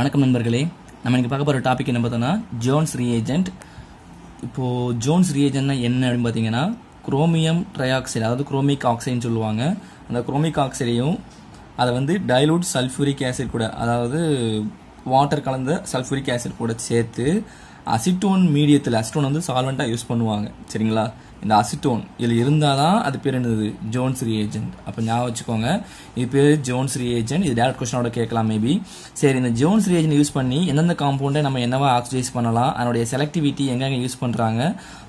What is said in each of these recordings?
வணக்கம் நண்பர்களே. நம்ம இன்னைக்கு பார்க்க போகிற டாபிக் என்ன பார்த்தோன்னா ஜோன்ஸ் ரீஏஜென்ட் இப்போது ஜோன்ஸ் ரீஏஜென்ட்னா என்ன அப்படின்னு பார்த்தீங்கன்னா குரோமியம் ட்ரைஆக்சைடு அதாவது குரோமிக் ஆக்சைடுன்னு சொல்லுவாங்க. அந்த குரோமிக் ஆக்சைடையும் அதை வந்து டைலூட் சல்ஃபூரிக் ஆசிட் கூட அதாவது வாட்டர் கலந்த சல்ஃபூரிக் ஆசிட் கூட சேர்த்து அசிட்டோன் மீடியத்தில் அசிட்டோன் வந்து சால்வெண்ட்டாக யூஸ் பண்ணுவாங்க. சரிங்களா? இந்த அசிட்டோன் இதில் இருந்தால் தான் அது பேர் என்னது? ஜோன்ஸ் ரீஏஜென்ட் அப்போ ஞாபகம் வச்சுக்கோங்க. இது பேர் ஜோன்ஸ் ரீஏஜென்ட் இது டேரக்ட் கொஸ்டினோட கேட்கலாம் மேபி சரி இந்த ஜோன்ஸ் ரீஏஜென்ட் யூஸ் பண்ணி எந்தெந்த காம்பவுண்டை நம்ம என்னவா ஆக்சிடைஸ் பண்ணலாம்? அதனுடைய செலக்டிவிட்டி எங்கெங்கே யூஸ் பண்ணுறாங்க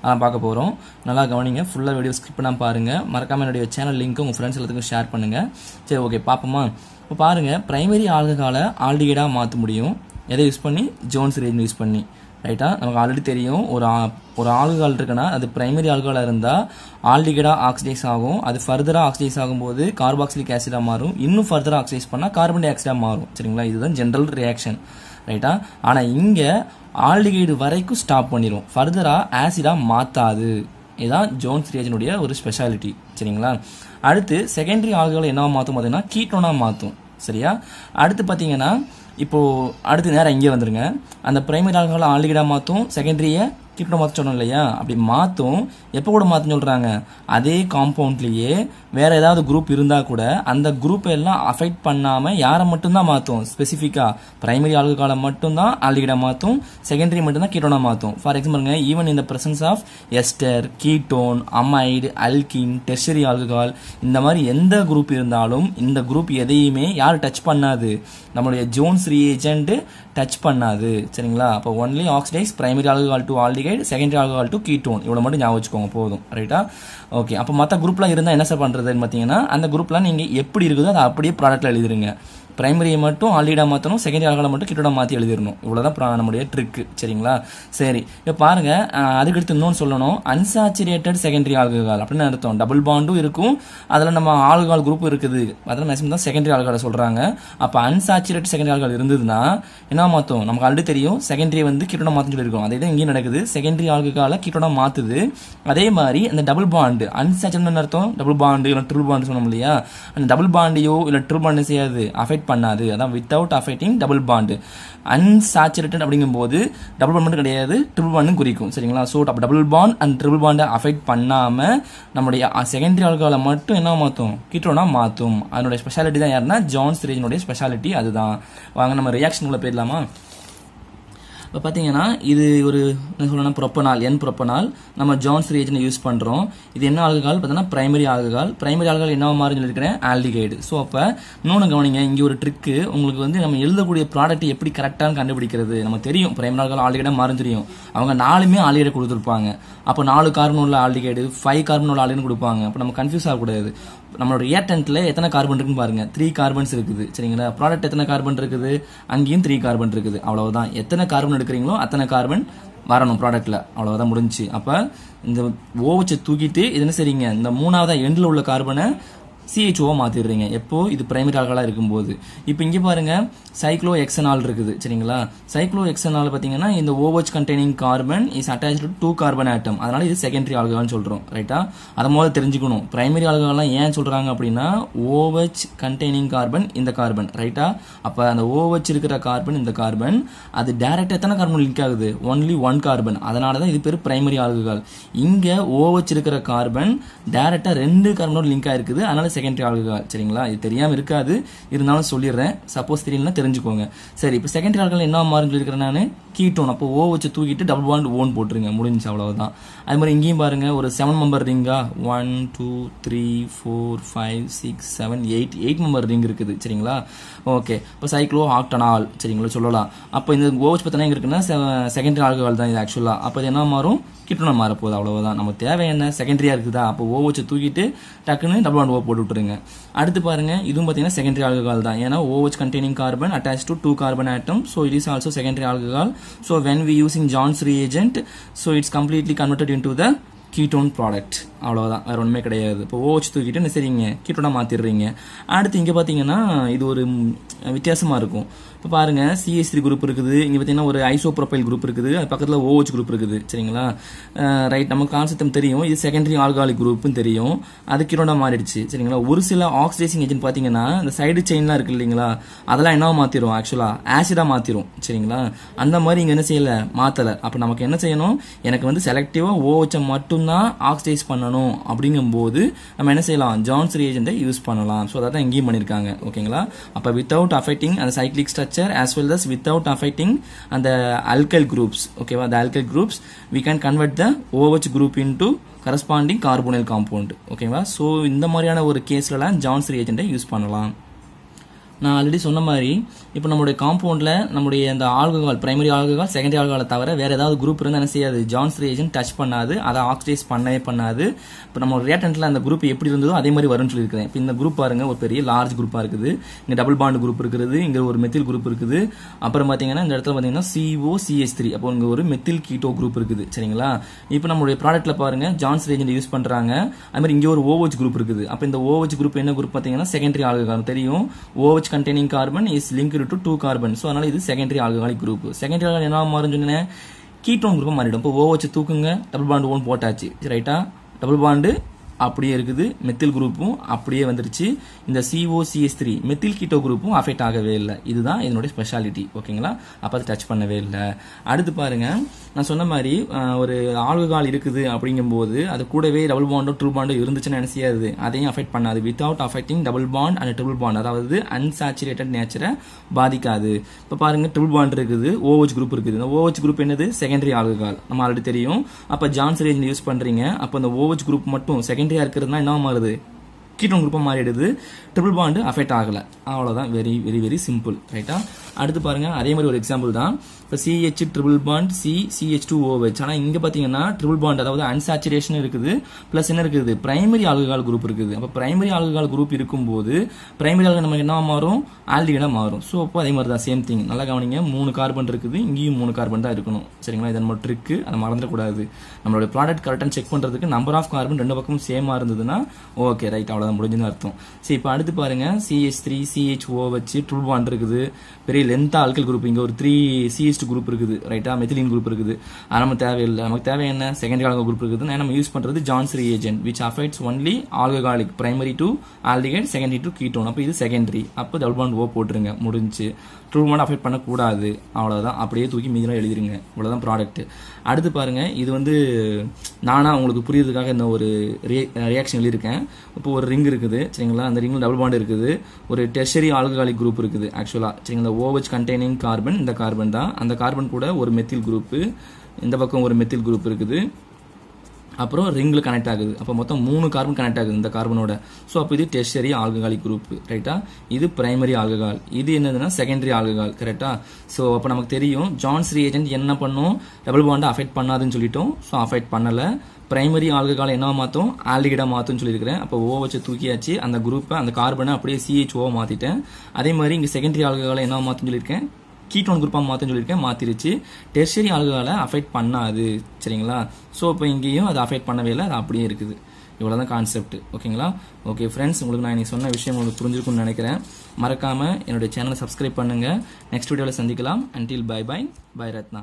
அதான் பார்க்க போகிறோம் நல்லா கவனிங்க. ஃபுல்லாக வீடியோ ஸ்கிப் பண்ணால் பாருங்கள் மறக்காமல் என்னுடைய சேனல் லிங்க் உங்கள் ஃப்ரெண்ட்ஸ் எல்லாத்துக்கும் ஷேர் பண்ணுங்கள் சரி ஓகே பார்ப்போமா? இப்போ பாருங்கள் பிரைமரி ஆல்கஹாலை ஆல்டிகேடாக மாற்ற முடியும். எதை யூஸ் பண்ணி? ஜோன்ஸ் ரீஜன் யூஸ் பண்ணி. ரைட்டா நமக்கு ஆல்ரெடி தெரியும். ஒரு ஒரு ஆல்கஹால் இருக்குன்னா அது பிரைமரி ஆல்கஹாலாக இருந்தால் ஆல்டிகேடாக ஆக்சிடைஸ் ஆகும். அது ஃபர்தராக ஆக்சிடைஸ் ஆகும்போது கார்பாக்சிலிக் ஆசிடாக மாறும். இன்னும் ஃபர்தராக ஆக்சிடைஸ் பண்ணால் கார்பன் டை ஆக்சைடாக மாறும். சரிங்களா? இதுதான் ஜென்ரல் ரியாக்ஷன் ரைட்டா ஆனால் இங்கே ஆல்டிகைடு வரைக்கும் ஸ்டாப் பண்ணிடும் ஃபர்தராக ஆசிடாக மாற்றாது இதுதான் ஜோன்ஸ் ரியேஜனுடைய ஒரு ஸ்பெஷாலிட்டி சரிங்களா? அடுத்து செகண்டரி ஆல்கஹால் என்னவா மாற்றும் பார்த்தீங்கன்னா கீட்டோனாக மாற்றும் சரியா? அடுத்து பார்த்தீங்கன்னா இப்போது அடுத்து நேரம் இங்கே வந்துருங்க. அந்த பிரைமரி ஆல்கஹால் ஆல்டிகேடாக மாற்றும் செகண்டரியை கீட்டோ மாற்ற சொன்னோம் இல்லையா அப்படி மாற்றும் எப்போ கூட மாற்றுன்னு சொல்கிறாங்க அதே காம்பவுண்ட்லேயே வேற ஏதாவது குரூப் இருந்தால் கூட அந்த குரூப் எல்லாம் அஃபெக்ட் பண்ணாமல் யாரை மட்டும்தான் மாற்றும் ஸ்பெசிஃபிக்காக பிரைமரி ஆல்கஹாலை மட்டும்தான் ஆல்டிகேடாக மாற்றும் செகண்டரி மட்டும்தான் கீட்டோனா மாற்றும் ஃபார் எக்ஸாம்பிளுங்க ஈவன் இந்த presence of ester ketone amide alkyne tertiary alcohol இந்த மாதிரி எந்த குரூப் இருந்தாலும் இந்த குரூப் எதையுமே யார் டச் பண்ணாது. நம்மளுடைய ஜோன்ஸ் ரீஏஜென்ட் டச் பண்ணாது. சரிங்களா? அப்போ only oxidise primary alcohol to aldehyde secondary alcohol to ketone இவ்வளோ மட்டும் ஞாபகம் வச்சுக்கோங்க போதும். ரைட்டா ஓகே அப்போ மற்ற குரூப்லாம் இருந்தால் என்ன சார் பண்ணுறதுன்னு பார்த்தீங்கன்னா அந்த குரூப்லாம் நீங்கள் எப்படி இருக்குதோ அதை அப்படியே ப்ராடக்ட்டில் எழுதிருங்க. பிரைமரியை மட்டும் ஆல்டிடா மாற்றணும் செகண்டரி ஆல்கஹாலை மட்டும் கிட்டோட மாற்றி எழுதிடணும். இவ்வளோதான் நம்முடைய ட்ரிக்கு சரிங்களா? சரி. இப்போ பாருங்க அதுக்கடுத்து இன்னொன்று சொல்லணும். அன்சாச்சுரேட்டட் செகண்டரி ஆல்கஹால் அப்படின்னு அர்த்தம். டபுள் பாண்டும் இருக்கும். அதில் நம்ம ஆல்கஹால் குரூப் இருக்குது. அதில் மேக்ஸிமம் தான் செகண்டரி ஆல்கஹாலை சொல்கிறாங்க அப்போ அன்சாச்சுரேட் செகண்டரி ஆல்கஹால் இருந்ததுன்னா என்ன மாற்றும் நமக்கு ஆல்ரெடி தெரியும். செகண்டரி வந்து கிட்டோட மாற்றும் சொல்லியிருக்கோம். அதே தான் இங்கேயும் நடக்குது. செகண்டரி ஆல்கஹாலை கிட்டோட மாற்றுது அதே மாதிரி அந்த டபுள் பாண்டு அன்சாச்சுரேட் அர்த்தம்? டபுள் பாண்டு இல்லை ட்ரிபிள் பாண்டு சொன்னோம் இல்லையா? அந்த டபுள் பாண்டையோ இல்லை ட்ரிபிள் பாண்டு செய்யாது. அஃபெக்ட் பண்ணாது. அதான் without affecting double bond unsaturated அப்படிங்கும்போது டபுள் பாண்ட் மட்டும் கிடையாது ட்ரிபிள் பாண்டும் குறிக்கும். சரிங்களா? ஸோ அப்போ டபுள் பாண்ட் அண்ட் ட்ரிபிள் பாண்டை அஃபெக்ட் பண்ணாமல் நம்முடைய செகண்டரி ஆல்கஹாலை மட்டும் என்ன மாற்றும் கிட்டோனா மாற்றும் அதனுடைய ஸ்பெஷாலிட்டி தான் யாருன்னா ஜான்ஸ் ரீஜனுடைய ஸ்பெஷாலிட்டி அதுதான். வாங்க நம்ம ரியாக்ஷனுக்குள்ள போயிடலாமா? இப்போ பார்த்தீங்கன்னா இது ஒரு என்ன சொல்லணும் ப்ரொப்பனால் என் ப்ரொப்பனால் நம்ம ஜான்ஸ் ரியேஜனை யூஸ் பண்ணுறோம் இது என்ன ஆல்கஹால்? பார்த்தீங்கன்னா பிரைமரி ஆல்கஹால். பிரைமரி ஆல்கஹால் என்ன மாதிரி சொல்லியிருக்கிறேன்? ஆல்டிகைடு ஸோ அப்போ இன்னொன்று கவனிங்க இங்கே ஒரு ட்ரிக்கு உங்களுக்கு வந்து நம்ம எழுதக்கூடிய ப்ராடக்ட் எப்படி கரெக்டாக கண்டுபிடிக்கிறது. நம்ம தெரியும் பிரைமரி ஆல்கஹால் ஆல்டிகைடாக மாறும் தெரியும். அவங்க நாலுமே ஆல்டிகைடை கொடுத்துருப்பாங்க. அப்போ நாலு கார்பன் உள்ள ஆல்டிகைடு ஃபைவ் கார்பன் உள்ள ஆல்டிகைடு கொடுப்பாங்க. அப்போ நம்ம கன்ஃபியூஸ் ஆகக்கூடாது. நம்மளோட ஏர்டென்ட்டில் எத்தனை கார்பன் இருக்குன்னு பாருங்க. த்ரீ கார்பன்ஸ் இருக்குது. சரிங்களா? ப்ராடக்ட் எத்தனை கார்பன் இருக்குது? அங்கேயும் த்ரீ கார்பன் இருக்குது. அவ்வளவுதான். எத்தனை கார்பன் எடுக்கிறீங்களோ அத்தனை கார்பன் வரணும் ப்ராடக்ட்ல அவ்வளவுதான் முடிஞ்சுச்சு அப்ப இந்த ஓவச்சை தூக்கிட்டு இது என்ன சரிங்க இந்த மூணாவது எண்டில் உள்ள கார்பனை சிஹெச்ஓ மாற்றிடுறீங்க எப்போ? இது பிரைமரி ஆல்கலாக இருக்கும்போது. இப்போ இங்கே பாருங்க சைக்ளோ எக்ஸனால் இருக்குது சரிங்களா? சைக்ளோ எக்ஸனால் பார்த்தீங்கன்னா இந்த ஓவச் containing carbon is attach to carbon atom அதனால் இது செகண்டரி ஆல்கஹால்னு சொல்கிறோம் ரைட்டா அதை முதல்ல தெரிஞ்சுக்கணும். பிரைமரி ஆல்கஹால்லாம் ஏன் சொல்கிறாங்க அப்படின்னா ஓவச் கண்டெய்னிங் கார்பன் இந்த கார்பன் ரைட்டா அப்போ அந்த ஓவச் இருக்கிற கார்பன் இந்த கார்பன் அது டேரெக்டாக எத்தனை கார்பன் லிங்க் ஆகுது? ஒன்லி ஒன் கார்பன் அதனால தான் இது பேர் பிரைமரி ஆல்கஹால் இங்கே ஓவச் இருக்கிற கார்பன் டேரெக்டாக ரெண்டு கார்பனோட லிங்க் ஆயிருக்குது அதனால செகண்டரி ஆல்கஹால் சரிங்களா? இது தெரியாமல் இருக்காது. இருந்தாலும் சொல்லிடுறேன். சப்போஸ் தெரியலனா தெரிஞ்சுக்கோங்க. சரி இப்போ செகண்டரி ஆல்கஹால் என்ன மாறுன்னு சொல்லியிருக்கிறேன் நான்? கீட்டோன் அப்போ ஓ வச்சு தூக்கிட்டு டபுள் பாண்ட் ஓன் போட்டுருங்க. முடிஞ்சு அவ்வளவுதான். அது மாதிரி இங்கேயும் பாருங்க. ஒரு seven member ரிங்கா one two three four five six seven eight eight member ring இருக்குது. சரிங்களா? ஓகே இப்போ சைக்ளோ ஆக்டனால் சரிங்களா? சொல்லலாம். அப்போ இந்த ஓவச் பார்த்தோன்னா எங்க இருக்குன்னா செகண்டரி ஆல்கஹால் தான் இது ஆக்சுவலாக அப்போ இது என்ன மாறும்? கிப்டனை மாறப்போகுது அவ்வளோதான் நம்ம தேவை என்ன செகண்டரியாக இருக்குதா அப்போ ஓ வச்சு தூக்கிட்டு டக்குன்னு டபுள் ஒன் ஓ போட்டு விட்டுருங்க அடுத்து பாருங்க இதுவும் பார்த்தீங்கன்னா செகண்டரி ஆல்கஹால் தான் ஏன்னா ஓ வச்சு containing carbon attach to two carbon atom so it is also secondary alcohol so when we using Jones reagent so it's completely converted into the ketone product அவ்வளோதான் வேறு ஒன்றுமே கிடையாது. இப்போ ஓச்சு தூக்கிட்டு என்ன செய்றீங்க கீட்டோனாக மாற்றிடுறீங்க அடுத்து இங்கே பார்த்தீங்கன்னா இது ஒரு வித்தியாசமாக இருக்கும். இப்போ பாருங்கள் சிஎஸ்சி குரூப் இருக்குது. இங்கே பார்த்தீங்கன்னா ஒரு ஐசோ ப்ரொஃபைல் குரூப் இருக்குது. அது பக்கத்தில் ஓஹெச் குரூப் இருக்குது. சரிங்களா? ரைட் நமக்கு கான்செப்ட் தெரியும். இது செகண்டரி ஆல்காலிக் குரூப்னு தெரியும். அது கீட்டோனா மாறிடுச்சு. சரிங்களா? ஒரு சில ஆக்சிடைசிங் ஏஜென்ட் பார்த்தீங்கன்னா இந்த சைடு செயின்லாம் இருக்கு இல்லைங்களா? அதெல்லாம் என்ன மாற்றிடும் ஆக்சுவலாக ஆசிடாக மாற்றிடும் சரிங்களா? அந்த மாதிரி இங்கே என்ன செய்யலை? மாற்றலை அப்போ நமக்கு என்ன செய்யணும்? எனக்கு வந்து செலக்டிவாக ஓஹெச்சை மட்டும்தான் ஆக்சிடைஸ் பண்ணணும் அப்படிங்கும்போது நம்ம என்ன செய்யலாம்? ஜான்ஸ் ரியேஜெண்ட்டை யூஸ் பண்ணலாம். ஸோ அதான் இங்கேயும் பண்ணியிருக்காங்க. ஓகேங்களா அப்போ வித்தவுட் அஃபெக்டிங் அந்த cyclic structure as well thus without affecting அந்த அல்கல் குரூப்ஸ் ஓகேவா அந்த alkyl groups we can convert the the group into corresponding carbonyl compound ஓகேவா ஸோ இந்த மாதிரியான ஒரு கேஸ்லலாம் ஜான்ஸ் ரியேஜெண்ட்டை யூஸ் பண்ணலாம். நான் ஆல்ரெடி சொன்ன மாதிரி இப்போ நம்மளுடைய காம்பவுண்டில் நம்முடைய அந்த ஆல்கஹால் பிரைமரி ஆல்கஹால் செகண்டரி ஆல்கஹாலை தவிர வேறு ஏதாவது குரூப் இருந்தால் என்ன செய்யாது? ஜான்ஸ் ரியேஜன் டச் பண்ணாது அதை ஆக்சிடைஸ் பண்ணவே பண்ணாது. இப்போ நம்ம ரியாக்டன்ட்ல அந்த குரூப் எப்படி இருந்ததோ அதே மாதிரி வரும்னு சொல்லியிருக்கிறேன். இப்போ இந்த குரூப் பாருங்க ஒரு பெரிய லார்ஜ் குரூப்பாக இருக்குது. இங்கே டபுள் பாண்ட் குரூப் இருக்குது இங்கே ஒரு மெத்தில் குரூப் இருக்குது. அப்புறம் பார்த்தீங்கன்னா இந்த இடத்துல பார்த்தீங்கன்னா சிஓ சிஎஸ் த்ரீ அப்போ இங்கே ஒரு மெத்தில் கீட்டோ குரூப் இருக்குது சரிங்களா? இப்போ நம்மளுடைய ப்ராடக்ட்ல பாருங்க ஜான்ஸ் ரேஜன் யூஸ் பண்ணுறாங்க அது மாதிரி இங்கே ஒரு ஓவச் குரூப் இருக்குது. அப்போ இந்த ஓவச் குரூப் என்ன குரூப் பார்த்தீங்கன்னா செகண்டரி ஆல்கஹால். தெரியும்? ஓவச் containing carbon is linked to two carbon. So அதனால இது secondary alcoholic group secondary alcohol என்ன மாறும் சொன்னேன்? கீட்டோன் குரூப்பாக மாறிடும். இப்போ ஓ வச்சு தூக்குங்க டபுள் பாண்ட் ஓன் போட்டாச்சு. ரைட்டா டபுள் பாண்டு அப்படியே இருக்குது. மெத்தில் குரூப்பும் அப்படியே வந்துருச்சு. இந்த சிஓசிஎஸ் த்ரீ மெத்தில் கீட்டோ குரூப்பும் அஃபெக்ட் ஆகவே இல்லை. இதுதான் இதனுடைய ஸ்பெஷாலிட்டி ஓகேங்களா அப்போ அதை டச் பண்ணவே இல்லை. அடுத்து பாருங்க. நான் சொன்ன மாதிரி ஒரு ஆல்கஹால் இருக்குது அப்படிங்கும்போது அது கூடவே டபுள் பாண்டோ ட்ரூ பாண்டோ இருந்துச்சுன்னு என்ன செய்யாது அதையும் அஃபெக்ட் பண்ணாது. Without affecting double bond and triple bond அதாவது அன்சாச்சுரேட்டட் நேச்சரை பாதிக்காது. இப்போ பாருங்க ட்ரிபிள் பாண்ட் இருக்குது. ஓஹெச் குரூப் இருக்குது. இந்த ஓஹெச் குரூப் என்னது? செகண்டரி ஆல்கஹால் நம்ம ஆல்ரெடி தெரியும். அப்போ ஜான்ஸ் ரேஞ்ச் யூஸ் பண்ணுறீங்க அப்போ அந்த ஓஹெச் குரூப் மட்டும் செகண்டரியா இருக்கிறதுனா என்ன மாறுது? கீட்டோன் குரூப்பாக மாறிடுது. ட்ரிபிள் பாண்டு அஃபெக்ட் ஆகலை. அவ்வளோதான் வெரி வெரி வெரி சிம்பிள் ரைட்டா அடுத்து பாருங்க அதே மாதிரி ஒரு எக்ஸாம்பிள் தான். இப்போ CH triple bond C CH two OH ஆனால் இங்கே பார்த்தீங்கன்னா ட்ரிபிள் பாண்ட் அதாவது அன்சாச்சுரேஷன் இருக்குது. ப்ளஸ் என்ன இருக்குது? பிரைமரி ஆல்கஹால் குரூப் இருக்குது. அப்போ பிரைமரி ஆல்கஹால் குரூப் இருக்கும்போது பிரைமரி ஆல்கஹால் நமக்கு என்ன மாறும்? ஆல்டிகடாக மாறும். ஸோ அப்போ அதே மாதிரி தான் சேம் திங் நல்லா கவனிங்க. மூணு கார்பன் இருக்குது. இங்கேயும் மூணு கார்பன் தான் இருக்கணும். சரிங்களா? இதன் மட்டும் இருக்கு அதை மறந்துடக்கூடாது. நம்மளோட ப்ராடக்ட் கரெக்டாக செக் பண்ணுறதுக்கு நம்பர் ஆஃப் கார்பன் ரெண்டு பக்கமும் சேமாக இருந்ததுன்னா ஓகே ரைட் அவ்வளோதான் முடிஞ்சுன்னு அர்த்தம். சரி இப்போ அடுத்து பாருங்க. சிஹெச் த்ரீ சிஹெச் ஓ வச்சு ட்ரிபிள் பாண்ட் இருக்குது. பெரிய லென்த் ஆல்கல் குரூப் இங்கே ஒரு த்ரீ சிஎஸ்ட் குரூப் இருக்குது ரைட்டா மெத்திலின் குரூப் இருக்குது. அது நமக்கு தேவையில்லை. நமக்கு தேவை என்ன? செகண்டரி ஆல்கஹால் குரூப் இருக்குது நம்ம யூஸ் பண்ணுறது Jones reagent which affects only alcoholic primary to aldehyde secondary to ketone அப்போ இது செகண்டரி அப்போ டபுள் பாண்ட் ஓ போட்டுருங்க. முடிஞ்சு. ட்ரூ பாண்ட் அஃபெக்ட் பண்ணக்கூடாது. அவ்வளோதான் அப்படியே தூக்கி மீதிலாம் எழுதிருங்க. இவ்வளோதான் ப்ராடக்ட் அடுத்து பாருங்கள் இது வந்து நானா உங்களுக்கு புரியுறதுக்காக இந்த ஒரு ரியாக்ஷன் எழுதியிருக்கேன். இப்போ ஒரு ரிங் இருக்குது. சரிங்களா? அந்த ரிங்கில் டபுள் பாண்ட் இருக்குது. ஒரு டெஷரி ஆல்கஹாலிக் குரூப் இருக்குது ஆக்சுவலாக சரிங்களா? ஓ ஓவச் கண்டெய்னிங் கார்பன் இந்த கார்பன் தான். அந்த கார்பன் கூட ஒரு மெத்தில் குரூப்பு இந்த பக்கம் ஒரு மெத்தில் குரூப் இருக்குது. அப்புறம் ரிங்கில் கனெக்ட் ஆகுது. அப்போ மொத்தம் மூணு கார்பன் கனெக்ட் ஆகுது இந்த கார்பனோட ஸோ அப்போ இது டெஸ்டரி ஆல்கஹாலிக் குரூப் ரைட்டா இது பிரைமரி ஆல்கஹால் இது என்னதுன்னா செகண்டரி ஆல்கஹால் கரெக்டா ஸோ அப்போ நமக்கு தெரியும் ஜான்ஸ் ரீஏஜென்ட் என்ன பண்ணும்? டபுள் பாண்டை அஃபெக்ட் பண்ணாதுன்னு சொல்லிட்டோம். ஸோ அஃபெக்ட் பண்ணலை. பிரைமரி ஆல்கஹால் என்ன மாற்றும் ஆல்டிகிடா மாற்றும்னு சொல்லியிருக்கிறேன். அப்போ ஓ வச்சு தூக்கியாச்சு. அந்த குரூப்பை அந்த கார்பனை அப்படியே சிஹெச்ஓ மாற்றிட்டேன் அதே மாதிரி இங்கே செகண்டரி ஆல்கஹாலை என்ன மாற்றும் சொல்லியிருக்கேன்? கீட்டோன் குரூப்பாக மாற்றுன்னு சொல்லியிருக்கேன் மாற்றிருச்சு டெர்ஷரி ஆல்கஹாலை அஃபெக்ட் பண்ணாது சரிங்களா? ஸோ இப்போ இங்கேயும் அது அஃபெக்ட் பண்ணவே இல்லை அது அப்படியே இருக்குது. இவ்வளோ தான் கான்செப்ட் ஓகேங்களா ஓகே ஃப்ரெண்ட்ஸ் உங்களுக்கு நான் இன்னைக்கு சொன்ன விஷயம் உங்களுக்கு புரிஞ்சிருக்கும்னு நினைக்கிறேன். மறக்காமல் என்னுடைய சேனலை சப்ஸ்கிரைப் பண்ணுங்கள் நெக்ஸ்ட் வீடியோவில் சந்திக்கலாம். Until bye bye bye Ratna